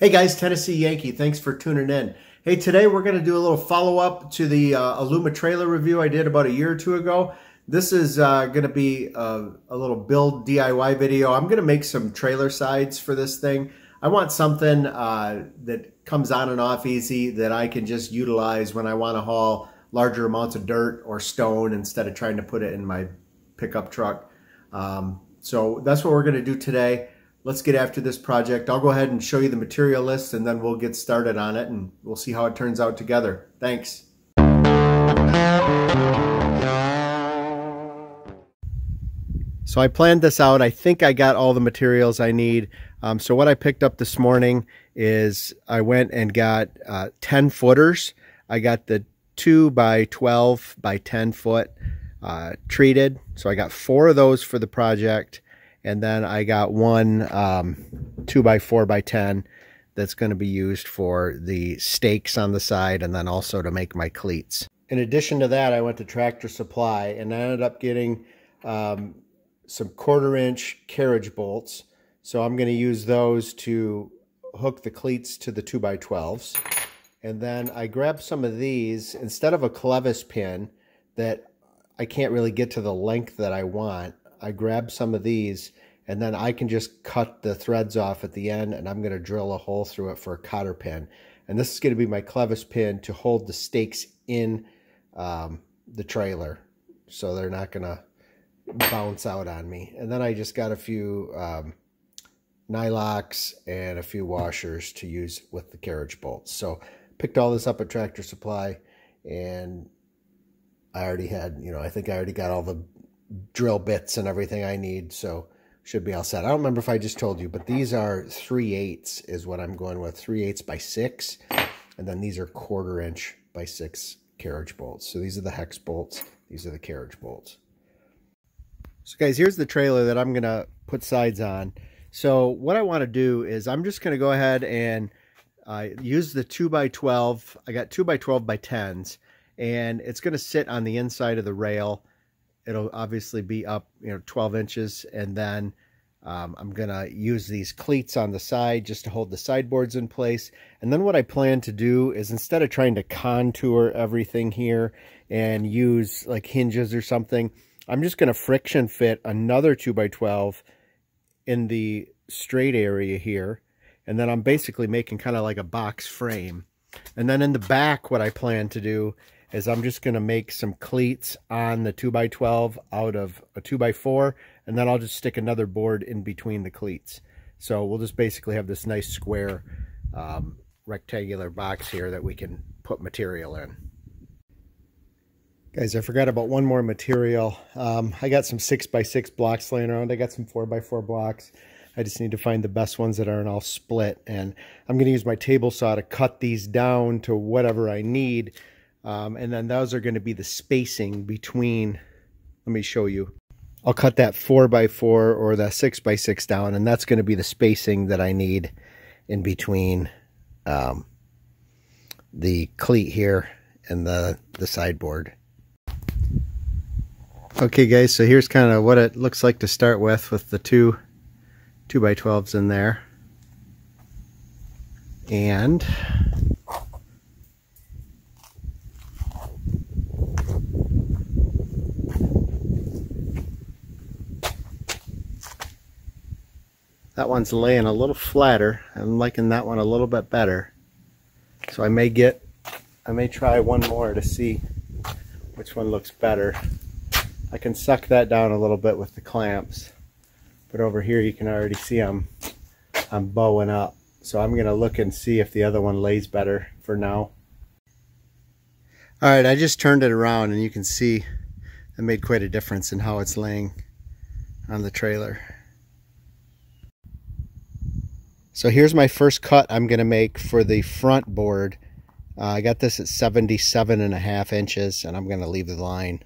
Hey guys, Tennessee Yankee, thanks for tuning in. Hey, today we're going to do a little follow-up to the uh, Aluma trailer review I did about a year or two ago. This is uh, going to be a, a, little build DIY video. I'm going to make some trailer sides for this thing. I want something uh, that comes on and off easy that I can just utilize when I want to haul larger amounts of dirt or stone instead of trying to put it in my pickup truck. Um, so that's what we're going to do today let's get after this project. I'll go ahead and show you the material list and then we'll get started on it and we'll see how it turns out together. Thanks. So I planned this out. I think I got all the materials I need. Um, so what I picked up this morning is I went and got uh, 10 footers. I got the 2 by 12 by 10 foot uh, treated. So I got four of those for the project. And then I got one um, 2 by 4 by 10 that's going to be used for the stakes on the side and then also to make my cleats. In addition to that, I went to Tractor Supply and I ended up getting um, some quarter inch carriage bolts. So I'm going to use those to hook the cleats to the 2 by 12s And then I grabbed some of these instead of a clevis pin that I can't really get to the length that I want. I grab some of these and then I can just cut the threads off at the end and I'm going to drill a hole through it for a cotter pin. And this is going to be my clevis pin to hold the stakes in um, the trailer so they're not going to bounce out on me. And then I just got a few um, nylocks and a few washers to use with the carriage bolts. So picked all this up at Tractor Supply and I already had, you know, I think I already got all the drill bits and everything I need. So should be all set. I don't remember if I just told you, but these are 3 eighths is what I'm going with. 3 eighths by 6. And then these are quarter inch by 6 carriage bolts. So these are the hex bolts. These are the carriage bolts. So guys, here's the trailer that I'm going to put sides on. So what I want to do is I'm just going to go ahead and uh, use the 2 by 12 I got 2 by 12 by 10s. And it's going to sit on the inside of the rail it'll obviously be up, you know, 12 inches. And then um, I'm going to use these cleats on the side just to hold the sideboards in place. And then what I plan to do is instead of trying to contour everything here and use like hinges or something, I'm just going to friction fit another 2x12 in the straight area here. And then I'm basically making kind of like a box frame. And then in the back, what I plan to do is I'm just going to make some cleats on the 2x12 out of a 2x4, and then I'll just stick another board in between the cleats. So we'll just basically have this nice square um, rectangular box here that we can put material in. Guys, I forgot about one more material. Um, I got some 6x6 blocks laying around. I got some 4x4 blocks. I just need to find the best ones that aren't all split. And I'm going to use my table saw to cut these down to whatever I need um, and then those are going to be the spacing between, let me show you. I'll cut that 4 by 4 or that 6 by 6 down, and that's going to be the spacing that I need in between um, the cleat here and the, the sideboard. Okay guys, so here's kind of what it looks like to start with, with the two 2 by 12s in there. And That one's laying a little flatter. I'm liking that one a little bit better. So I may get, I may try one more to see which one looks better. I can suck that down a little bit with the clamps. But over here you can already see I'm, I'm bowing up. So I'm going to look and see if the other one lays better for now. Alright, I just turned it around and you can see it made quite a difference in how it's laying on the trailer. So here's my first cut I'm going to make for the front board. Uh, I got this at 77 and a half inches and I'm going to leave the line.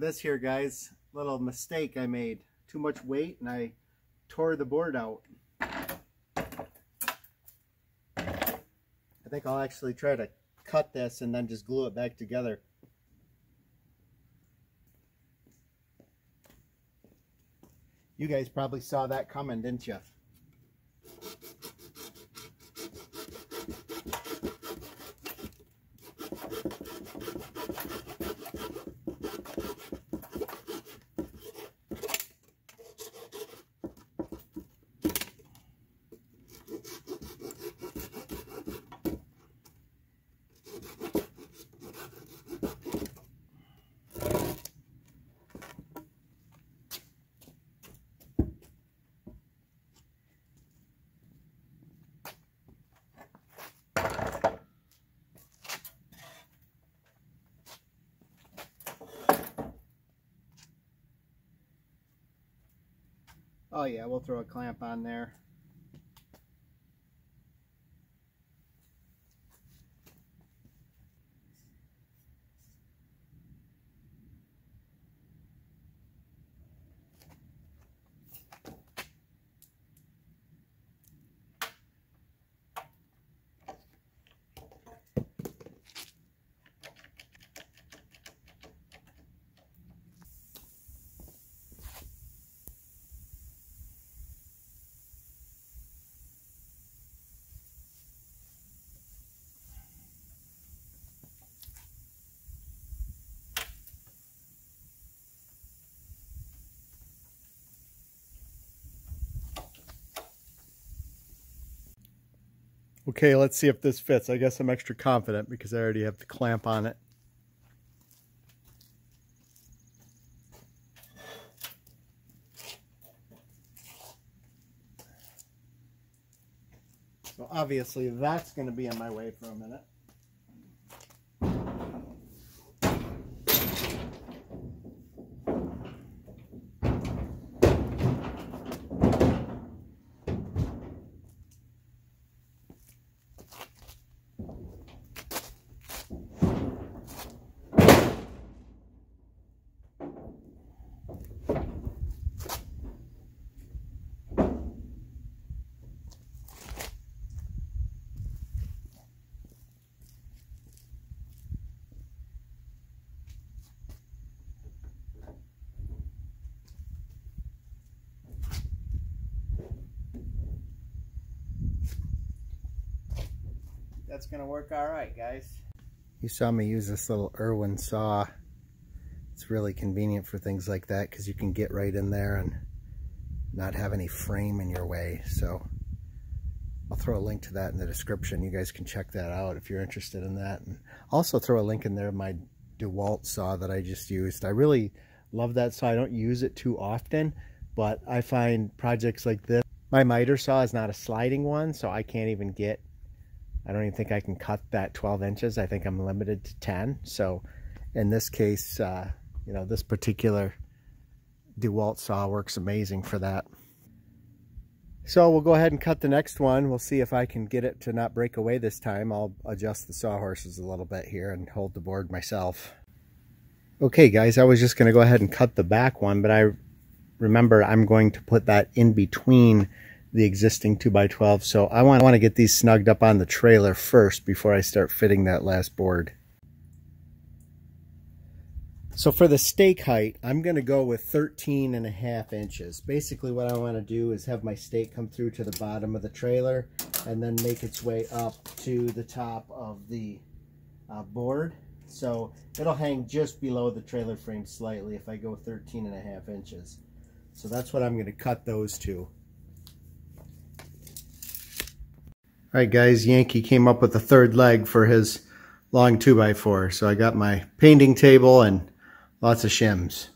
This here, guys. Little mistake I made. Too much weight and I tore the board out. I think I'll actually try to cut this and then just glue it back together. You guys probably saw that coming, didn't you? Oh yeah, we'll throw a clamp on there. Okay, let's see if this fits. I guess I'm extra confident because I already have the clamp on it. So obviously that's going to be in my way for a minute. That's going to work all right, guys. You saw me use this little Irwin saw. It's really convenient for things like that because you can get right in there and not have any frame in your way. So I'll throw a link to that in the description. You guys can check that out if you're interested in that. And also throw a link in there my DeWalt saw that I just used. I really love that saw. I don't use it too often, but I find projects like this. My miter saw is not a sliding one, so I can't even get I don't even think I can cut that 12 inches. I think I'm limited to 10. So in this case, uh, you know, this particular DeWalt saw works amazing for that. So we'll go ahead and cut the next one. We'll see if I can get it to not break away this time. I'll adjust the sawhorses a little bit here and hold the board myself. Okay guys, I was just going to go ahead and cut the back one, but I remember I'm going to put that in between the existing 2x12. So I want, I want to get these snugged up on the trailer first before I start fitting that last board. So for the stake height, I'm going to go with 13 and a half inches. Basically what I want to do is have my stake come through to the bottom of the trailer and then make its way up to the top of the uh, board. So it'll hang just below the trailer frame slightly if I go 13 and a half inches. So that's what I'm going to cut those to. All right, guys, Yankee came up with a third leg for his long 2x4. So I got my painting table and lots of shims.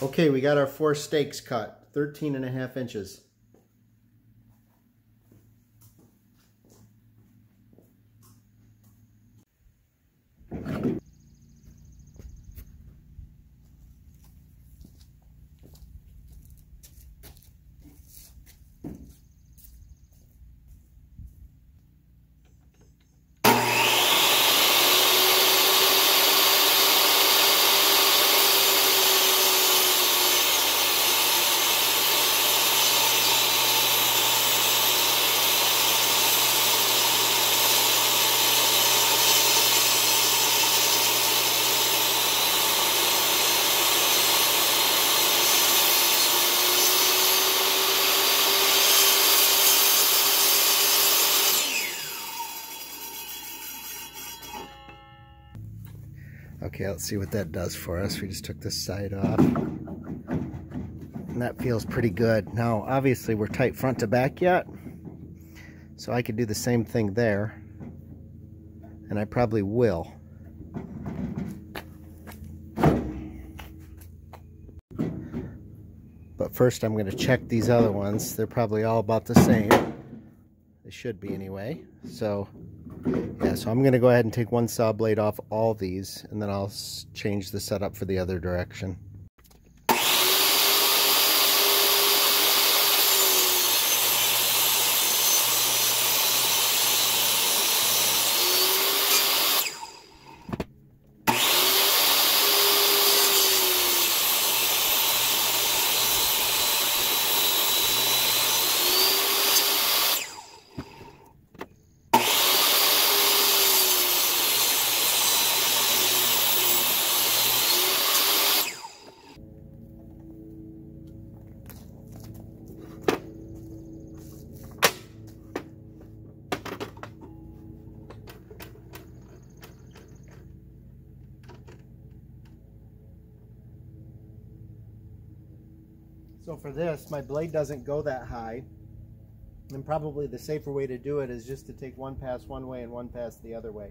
Okay, we got our four stakes cut, 13 and a half inches. Okay, let's see what that does for us. We just took this side off. And that feels pretty good. Now, obviously, we're tight front to back yet. So I could do the same thing there. And I probably will. But first I'm going to check these other ones. They're probably all about the same. They should be anyway. So yeah, so I'm going to go ahead and take one saw blade off all these, and then I'll change the setup for the other direction. So for this, my blade doesn't go that high. And probably the safer way to do it is just to take one pass one way and one pass the other way.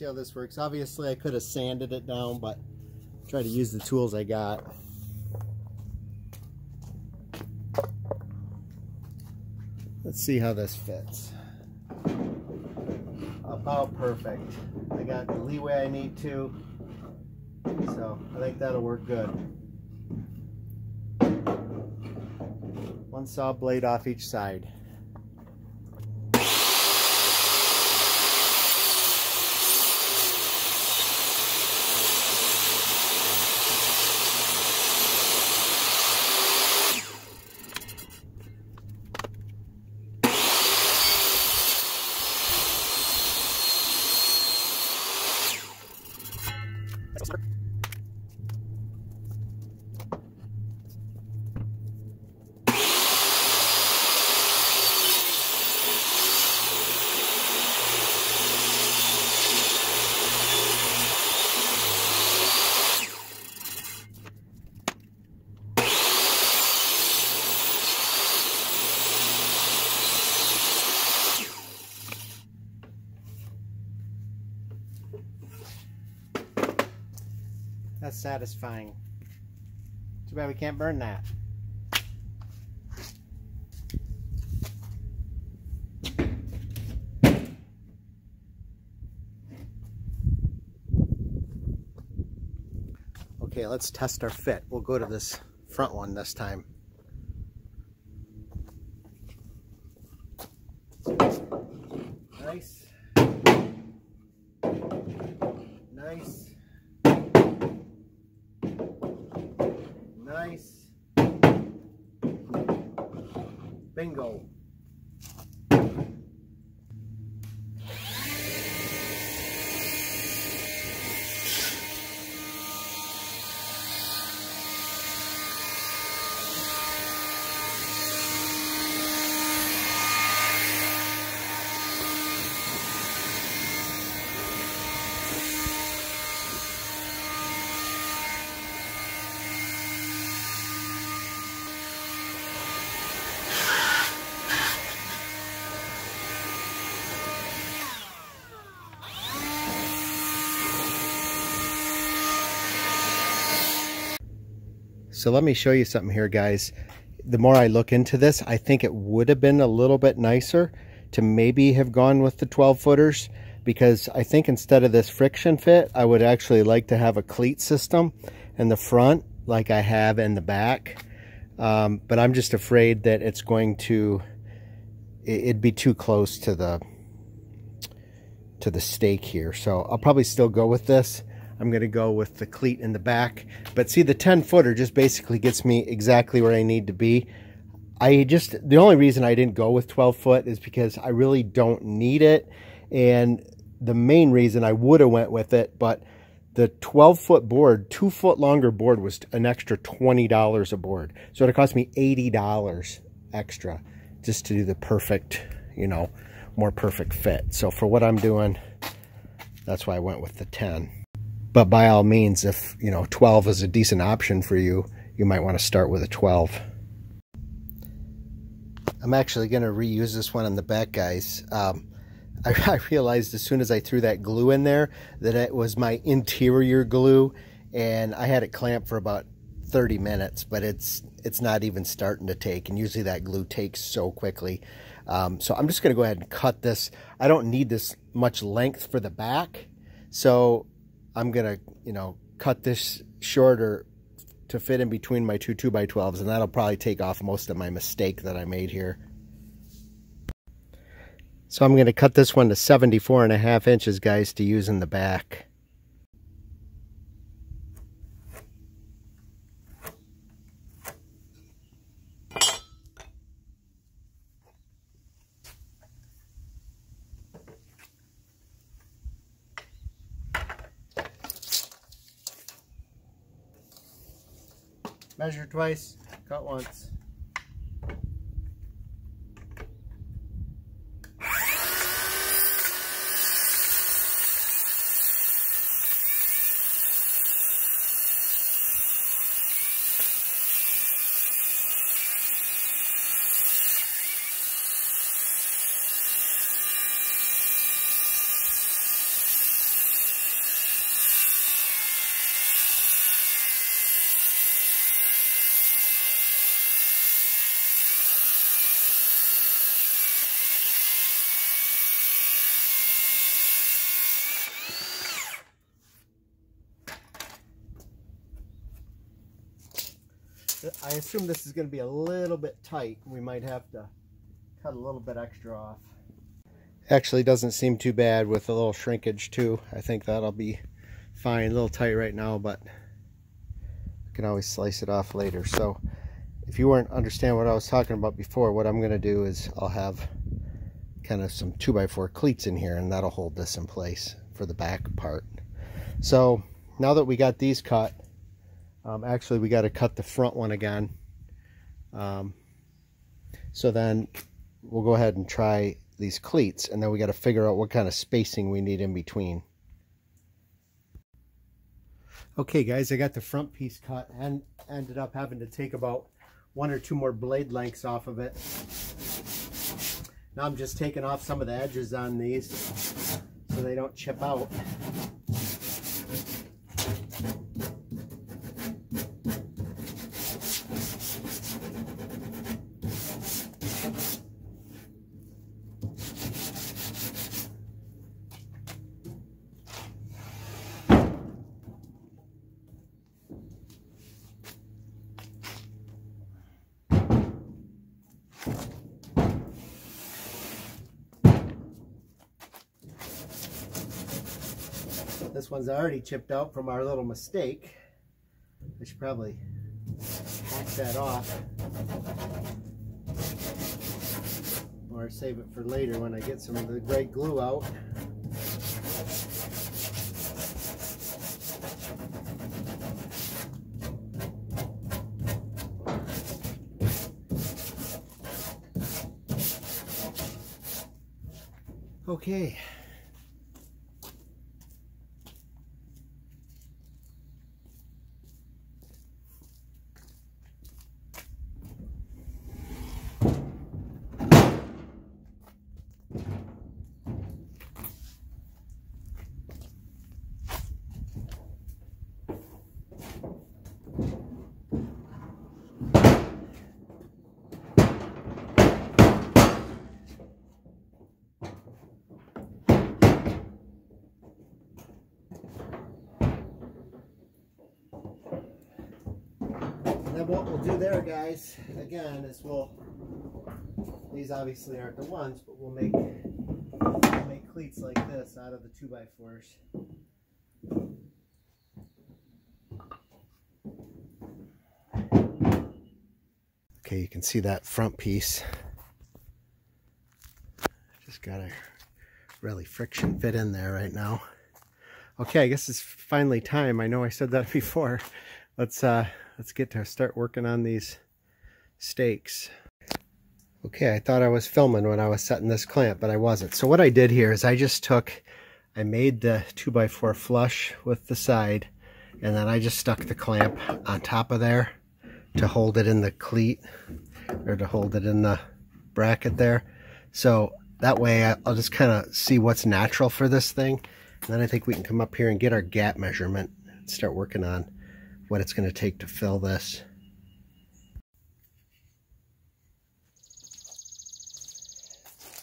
See how this works. Obviously, I could have sanded it down, but try to use the tools I got. Let's see how this fits. About perfect. I got the leeway I need to, so I think that'll work good. One saw blade off each side. Satisfying. Too bad we can't burn that. Okay, let's test our fit. We'll go to this front one this time. Nice. Nice. Nice. Bingo. So let me show you something here, guys. The more I look into this, I think it would have been a little bit nicer to maybe have gone with the 12 footers because I think instead of this friction fit, I would actually like to have a cleat system in the front like I have in the back. Um, but I'm just afraid that it's going to, it'd be too close to the, to the stake here. So I'll probably still go with this. I'm going to go with the cleat in the back. But see, the 10 footer just basically gets me exactly where I need to be. I just, the only reason I didn't go with 12 foot is because I really don't need it. And the main reason I would have went with it, but the 12 foot board, two foot longer board was an extra $20 a board. So it cost me $80 extra just to do the perfect, you know, more perfect fit. So for what I'm doing, that's why I went with the 10. But by all means, if, you know, 12 is a decent option for you, you might want to start with a 12. I'm actually going to reuse this one on the back, guys. Um, I, I, realized as soon as I threw that glue in there that it was my interior glue, and I had it clamped for about 30 minutes, but it's it's not even starting to take, and usually that glue takes so quickly. Um, so I'm just going to go ahead and cut this. I don't need this much length for the back, so I'm going to, you know, cut this shorter to fit in between my two 2x12s, and that'll probably take off most of my mistake that I made here. So I'm going to cut this one to 74 and a half inches, guys, to use in the back. Measure twice, cut once. I assume this is going to be a little bit tight. We might have to cut a little bit extra off. Actually doesn't seem too bad with a little shrinkage too. I think that'll be fine. A little tight right now, but I can always slice it off later. So if you weren't understand what I was talking about before, what I'm going to do is I'll have kind of some 2x4 cleats in here and that'll hold this in place for the back part. So now that we got these cut, um, actually we got to cut the front one again. Um, so then we'll go ahead and try these cleats and then we got to figure out what kind of spacing we need in between. Okay guys, I got the front piece cut and ended up having to take about one or two more blade lengths off of it. Now I'm just taking off some of the edges on these so they don't chip out. One's already chipped out from our little mistake. I should probably hack that off. Or save it for later when I get some of the great glue out. Okay. What we'll do there, guys, again, is we'll, these obviously aren't the ones, but we'll make, we'll make cleats like this out of the 2x4s. Okay, you can see that front piece. Just got to really friction fit in there right now. Okay, I guess it's finally time. I know I said that before. Let's uh let's get to start working on these stakes. Okay, I thought I was filming when I was setting this clamp, but I wasn't. So what I did here is I just took, I made the 2x4 flush with the side, and then I just stuck the clamp on top of there to hold it in the cleat, or to hold it in the bracket there. So that way I'll just kind of see what's natural for this thing. And then I think we can come up here and get our gap measurement and start working on what it's going to take to fill this.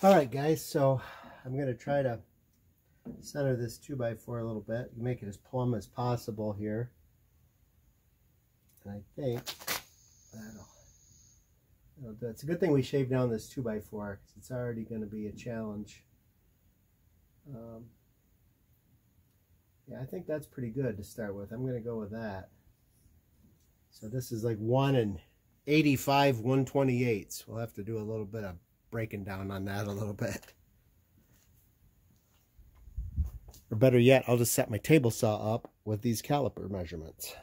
All right, guys, so I'm going to try to center this 2x4 a little bit, make it as plumb as possible here. And I think that'll, that'll do it. It's a good thing we shaved down this 2x4 because it's already going to be a challenge. Um, yeah, I think that's pretty good to start with. I'm going to go with that. So this is like 1 and 85 128s. We'll have to do a little bit of breaking down on that a little bit. Or better yet, I'll just set my table saw up with these caliper measurements.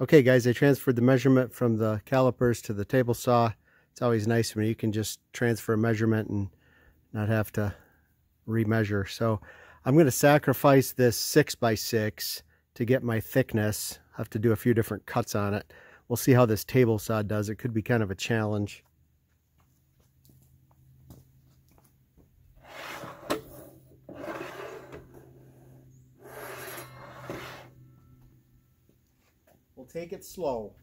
Okay guys, I transferred the measurement from the calipers to the table saw. It's always nice when you can just transfer a measurement and not have to remeasure. So I'm going to sacrifice this 6 by 6 to get my thickness. Have to do a few different cuts on it. We'll see how this table saw does. It could be kind of a challenge. We'll take it slow.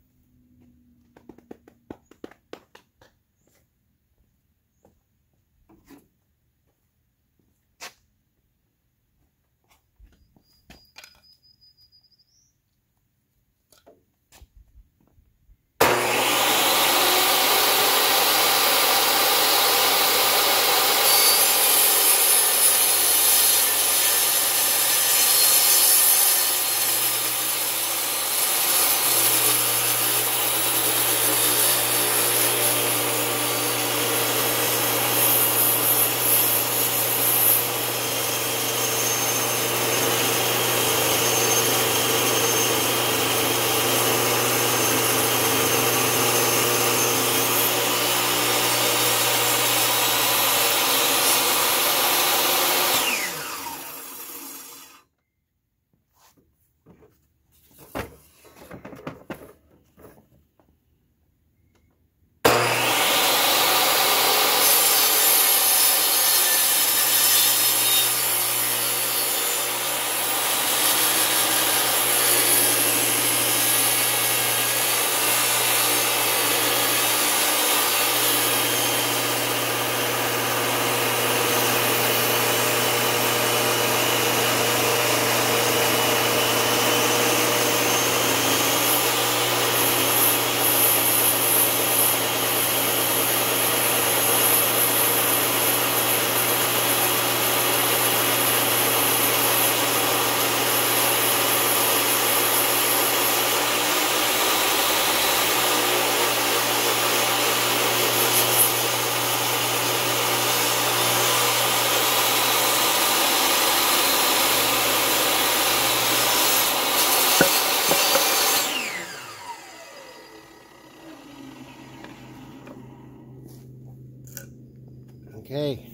Okay,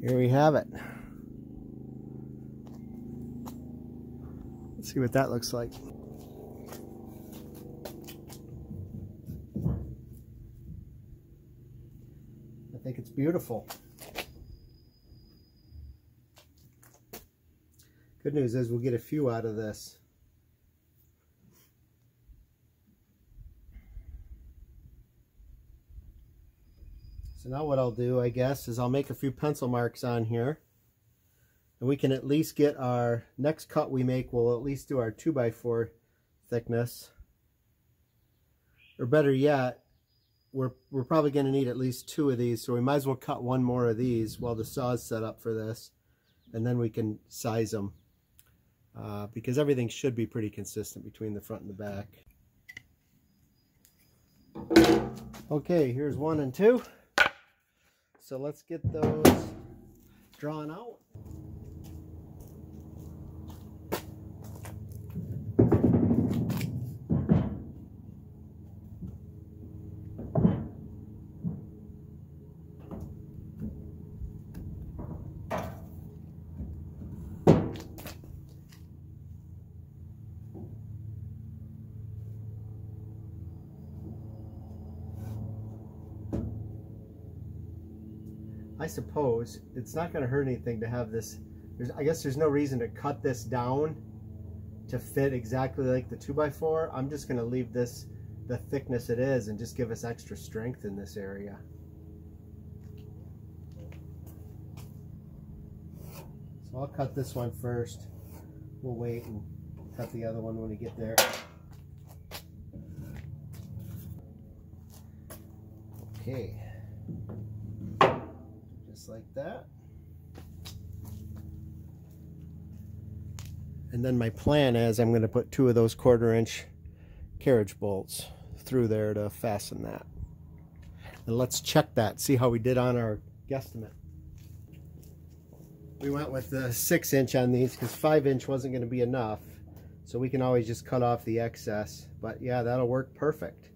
here we have it. Let's see what that looks like. I think it's beautiful. Good news is we'll get a few out of this. So now what I'll do, I guess, is I'll make a few pencil marks on here. And we can at least get our next cut we make, we'll at least do our 2x4 thickness. Or better yet, we're, we're probably going to need at least two of these, so we might as well cut one more of these while the saw is set up for this. And then we can size them. Uh, because everything should be pretty consistent between the front and the back. Okay, here's one and two. So let's get those drawn out. I suppose it's not going to hurt anything to have this. There's, I guess there's no reason to cut this down to fit exactly like the 2x4. I'm just going to leave this the thickness it is and just give us extra strength in this area. So I'll cut this one first. We'll wait and cut the other one when we get there. Okay just like that. And then my plan is I'm going to put two of those quarter inch carriage bolts through there to fasten that. And let's check that, see how we did on our guesstimate. We went with the six inch on these because five inch wasn't going to be enough. So we can always just cut off the excess. But yeah, that'll work perfect.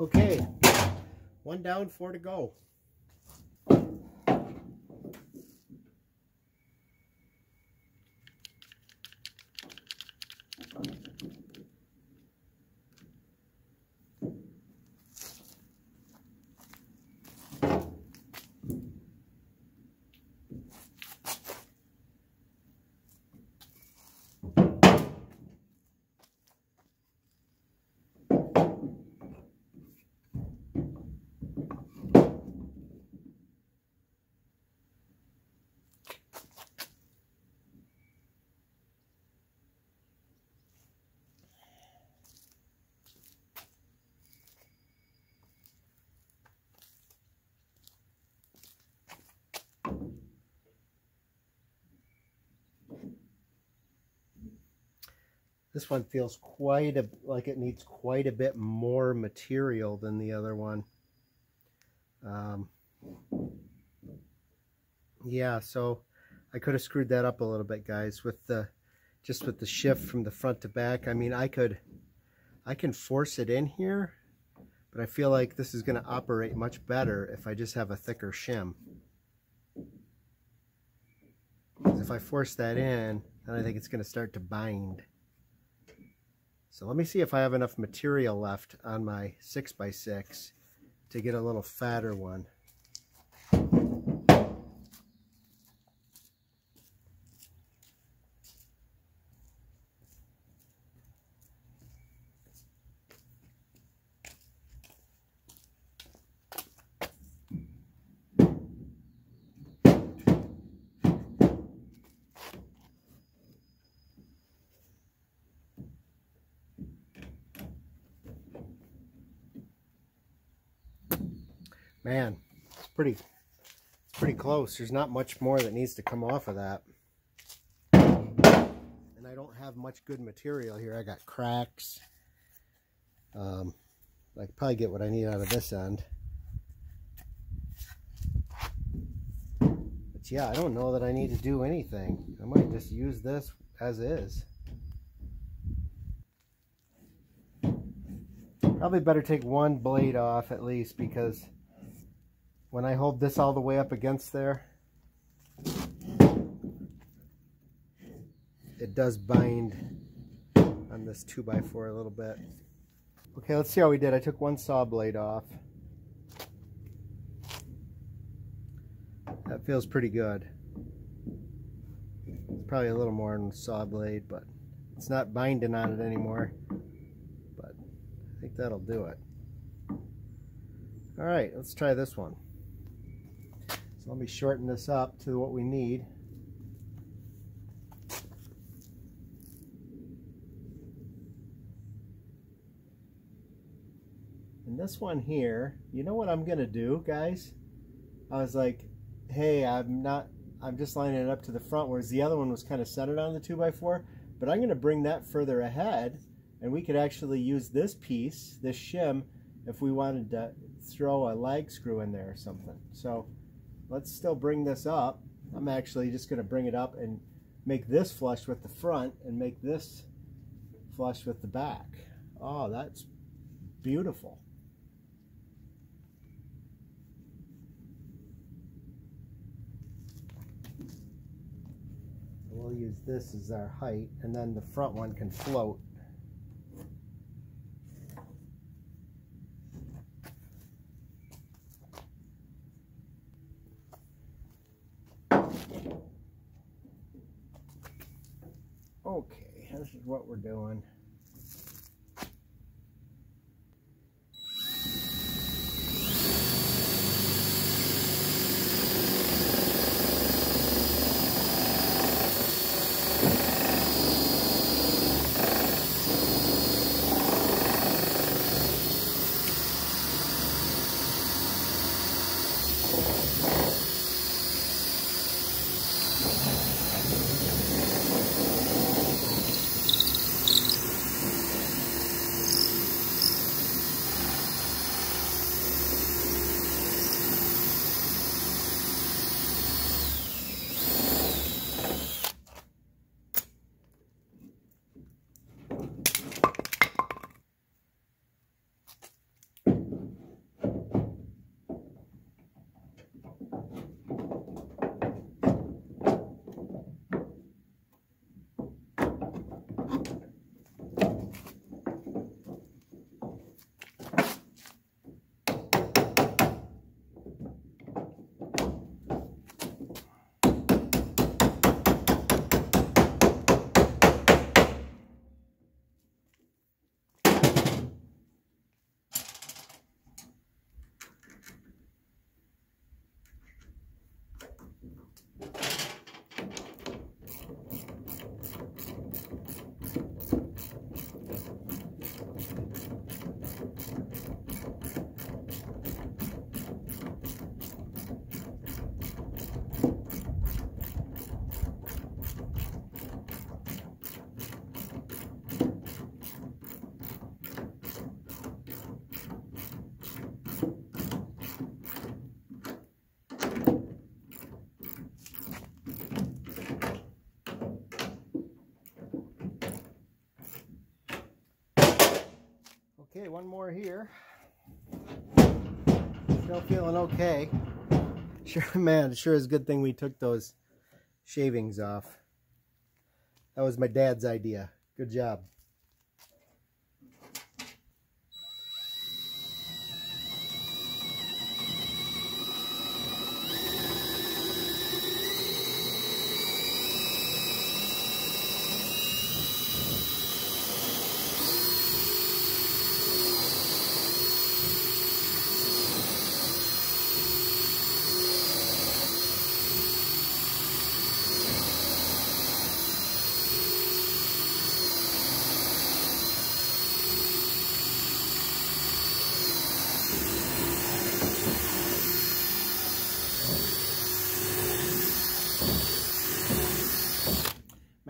Okay, one down, four to go. This one feels quite a, like it needs quite a bit more material than the other one. Um, yeah, so I could have screwed that up a little bit, guys, with the, just with the shift from the front to back. I mean, I could, I can force it in here, but I feel like this is going to operate much better if I just have a thicker shim. If I force that in, then I think it's going to start to bind. So let me see if I have enough material left on my 6x6 to get a little fatter one. Man, it's pretty, pretty close. There's not much more that needs to come off of that. And I don't have much good material here. I got cracks. Um, I could probably get what I need out of this end. But yeah, I don't know that I need to do anything. I might just use this as is. Probably better take one blade off at least because when I hold this all the way up against there, it does bind on this 2x4 a little bit. Okay, let's see how we did. I took one saw blade off. That feels pretty good. It's probably a little more than saw blade, but it's not binding on it anymore. But I think that'll do it. All right, let's try this one. So let me shorten this up to what we need. And this one here, you know what I'm going to do, guys? I was like, hey, I'm not, I'm just lining it up to the front, whereas the other one was kind of centered on the 2x4. But I'm going to bring that further ahead, and we could actually use this piece, this shim, if we wanted to throw a lag screw in there or something. So let's still bring this up. I'm actually just going to bring it up and make this flush with the front and make this flush with the back. Oh, that's beautiful. We'll use this as our height and then the front one can float Okay, this is what we're doing. One more here. Still feeling okay. Sure, man, sure is a good thing we took those shavings off. That was my dad's idea. Good job.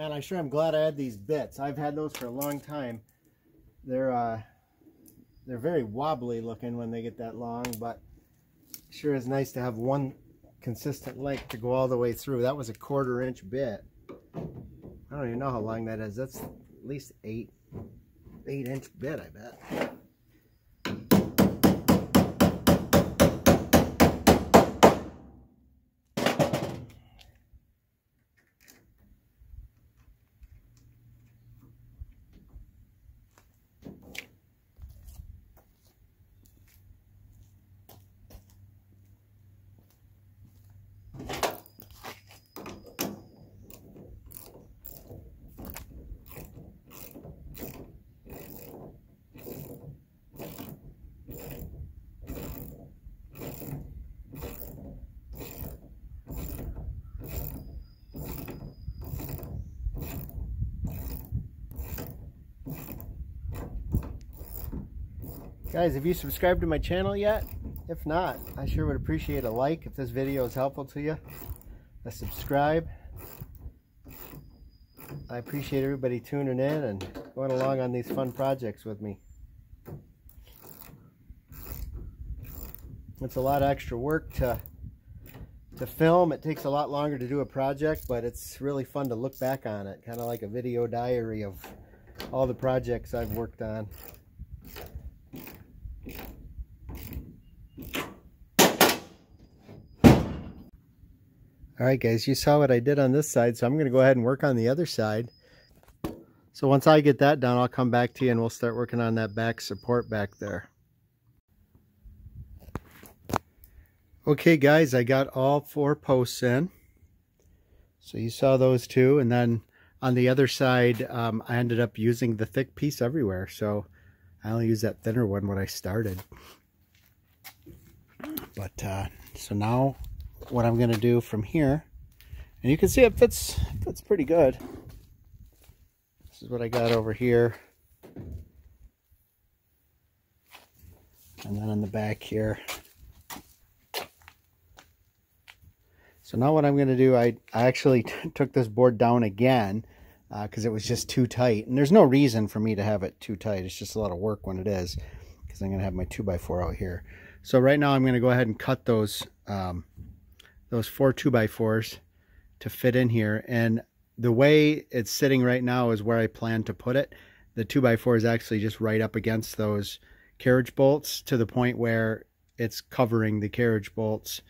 Man, I sure am glad I had these bits. I've had those for a long time. They're uh, they're very wobbly looking when they get that long, but sure is nice to have one consistent length to go all the way through. That was a quarter inch bit. I don't even know how long that is. That's at least eight, eight inch bit, I bet. Guys, have you subscribed to my channel yet? If not, I sure would appreciate a like if this video is helpful to you. A subscribe. I appreciate everybody tuning in and going along on these fun projects with me. It's a lot of extra work to to film. It takes a lot longer to do a project, but it's really fun to look back on it. Kind of like a video diary of all the projects I've worked on. All right, guys, you saw what I did on this side, so I'm going to go ahead and work on the other side. So once I get that done, I'll come back to you and we'll start working on that back support back there. Okay, guys, I got all four posts in. So you saw those two, and then on the other side, um, I ended up using the thick piece everywhere. So I only used that thinner one when I started. But, uh, so now what I'm going to do from here. And you can see it fits, fits pretty good. This is what I got over here. And then in the back here. So now what I'm going to do, I, I actually took this board down again because uh, it was just too tight. And there's no reason for me to have it too tight. It's just a lot of work when it is because I'm going to have my 2x4 out here. So right now I'm going to go ahead and cut those um, those four two by fours to fit in here. And the way it's sitting right now is where I plan to put it. The two by four is actually just right up against those carriage bolts to the point where it's covering the carriage bolts,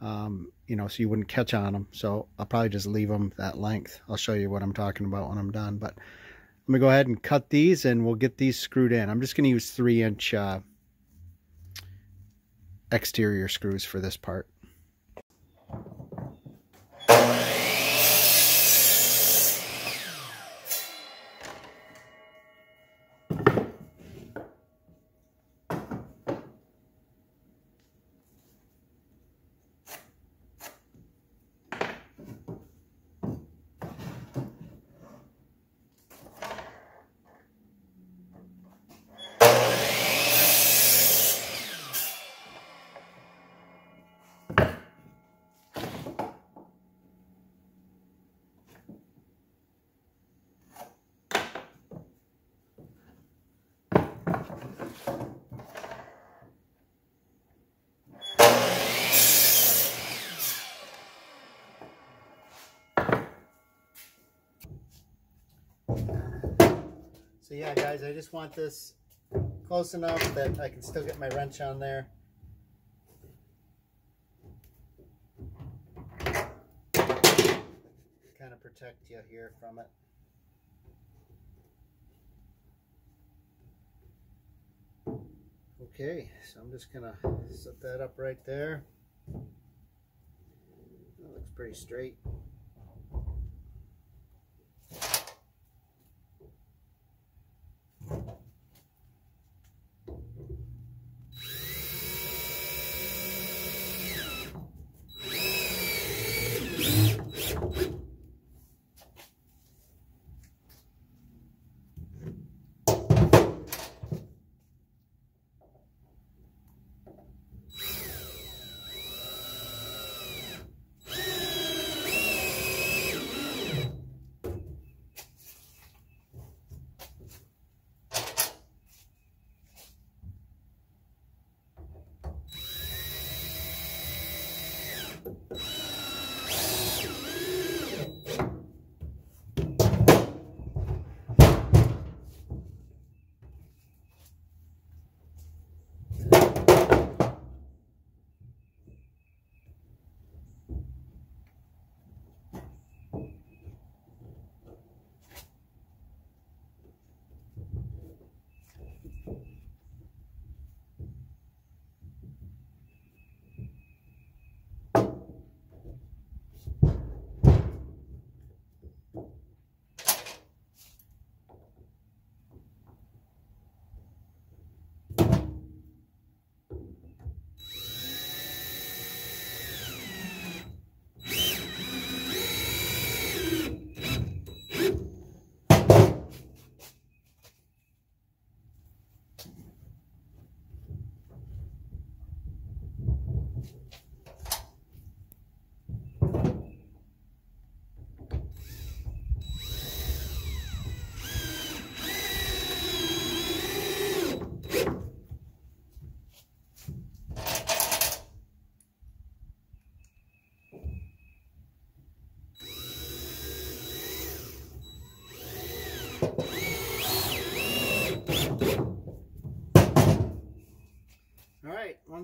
um, you know, so you wouldn't catch on them. So I'll probably just leave them that length. I'll show you what I'm talking about when I'm done. But I'm going to go ahead and cut these and we'll get these screwed in. I'm just going to use 3 inch uh, exterior screws for this part. So guys, I just want this close enough that I can still get my wrench on there. Kind of protect you here from it. Okay, so I'm just gonna set that up right there. That looks pretty straight.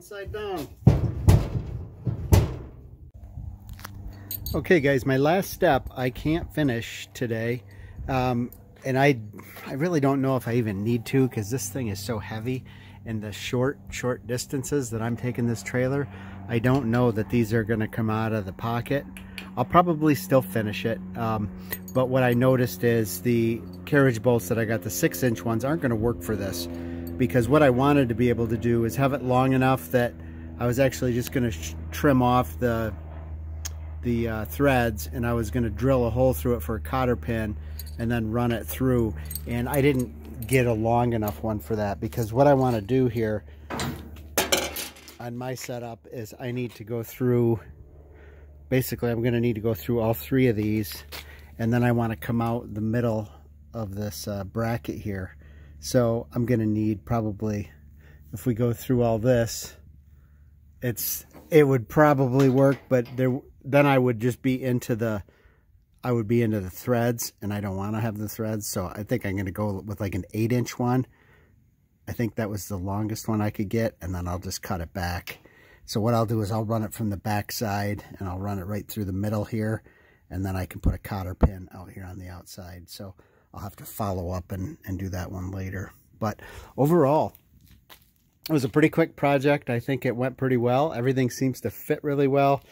One side down. Okay guys, my last step I can't finish today. Um, and I, I really don't know if I even need to because this thing is so heavy and the short, short distances that I'm taking this trailer, I don't know that these are going to come out of the pocket. I'll probably still finish it. Um, but what I noticed is the carriage bolts that I got, the six inch ones, aren't going to work for this because what I wanted to be able to do is have it long enough that I was actually just going to trim off the the uh, threads and I was going to drill a hole through it for a cotter pin and then run it through. And I didn't get a long enough one for that because what I want to do here on my setup is I need to go through basically I'm going to need to go through all three of these and then I want to come out the middle of this uh, bracket here so I'm going to need probably, if we go through all this, it's it would probably work, but there then I would just be into the, I would be into the threads, and I don't want to have the threads, so I think I'm going to go with like an 8-inch one. I think that was the longest one I could get, and then I'll just cut it back. So what I'll do is I'll run it from the back side, and I'll run it right through the middle here, and then I can put a cotter pin out here on the outside. So I'll have to follow up and, and do that one later. But overall, it was a pretty quick project. I think it went pretty well. Everything seems to fit really well.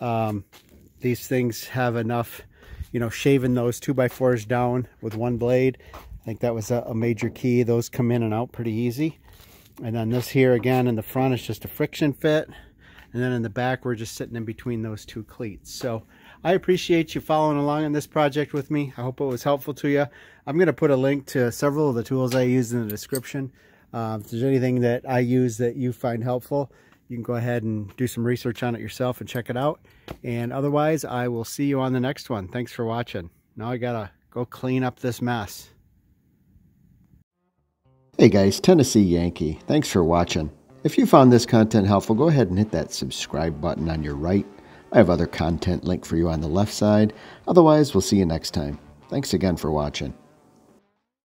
Um, these things have enough, you know, shaving those 2x4s down with one blade. I think that was a, a major key. Those come in and out pretty easy. And then this here again in the front is just a friction fit. And then in the back, we're just sitting in between those two cleats. So I appreciate you following along on this project with me. I hope it was helpful to you. I'm going to put a link to several of the tools I use in the description. Uh, if there's anything that I use that you find helpful, you can go ahead and do some research on it yourself and check it out. And otherwise, I will see you on the next one. Thanks for watching. Now I got to go clean up this mess. Hey guys, Tennessee Yankee. Thanks for watching. If you found this content helpful, go ahead and hit that subscribe button on your right I have other content linked for you on the left side. Otherwise, we'll see you next time. Thanks again for watching.